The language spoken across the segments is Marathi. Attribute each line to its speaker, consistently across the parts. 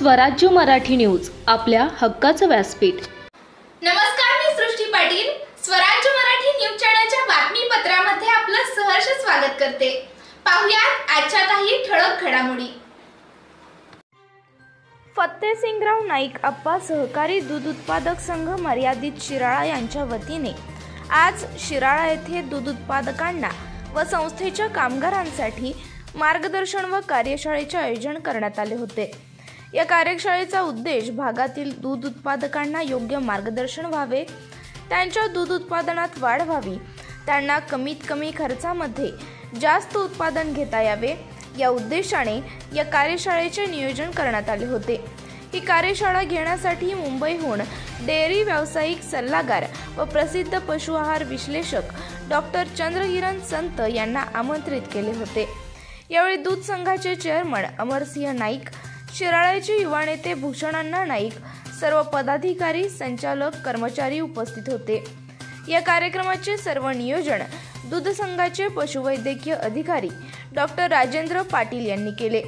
Speaker 1: स्वराज्य मराठी न्यूज आपल्या हक्काचं व्यासपीठ.
Speaker 2: नमस्कार मी सृष्टी पाटील. स्वराज्य मराठी न्यूज चॅनलच्या बातमीपत्रामध्ये आपलं सहर्ष स्वागत करते. पाहुयात आजच्या काही ठळक घडामोडी.
Speaker 3: फत्तेसिंगराव नाईक अप्पा सहकारी दूध उत्पादक संघ मर्यादित शिराळा यांच्या वतीने आज शिराळा येथे दूध उत्पादकांना व संस्थेच्या कामगारांसाठी मार्गदर्शन व कार्यशाळेचे आयोजन करण्यात आले होते. या कार्यशाळेचा उद्देश भागातील दूध उत्पादकांना योग्य मार्गदर्शन व्हावे. त्यांच्या दूध उत्पादनात वाढ व्हावी. त्यांना कमीत कमी खर्चामध्ये जास्त उत्पादन घेता यावे. या उद्देशाने या कार्यशाळेचे नियोजन करण्यात आले होते. ही कार्यशाळा घेण्यासाठी मुंबईहून डेअरी व्यावसायिक सल्लागार व प्रसिद्ध पशु आहार विश्लेषक डॉक्टर चंद्रकिरण संत यांना आमंत्रित केले होते. यावेळी दूध संघाचे चेअरमन अमरसिंह नाईक शिराळ्याचे युवा नेते भूषणांना नाईक सर्व पदाधिकारी संचालक कर्मचारी उपस्थित होते. या कार्यक्रमाचे सर्व नियोजन दूध संघाचे पशुवैद्यकीय अधिकारी डॉक्टर राजेंद्र पाटील यांनी केले.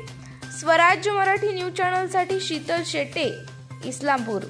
Speaker 3: स्वराज्य मराठी न्यूज चॅनलसाठी शीतल शेटे इस्लामपूर.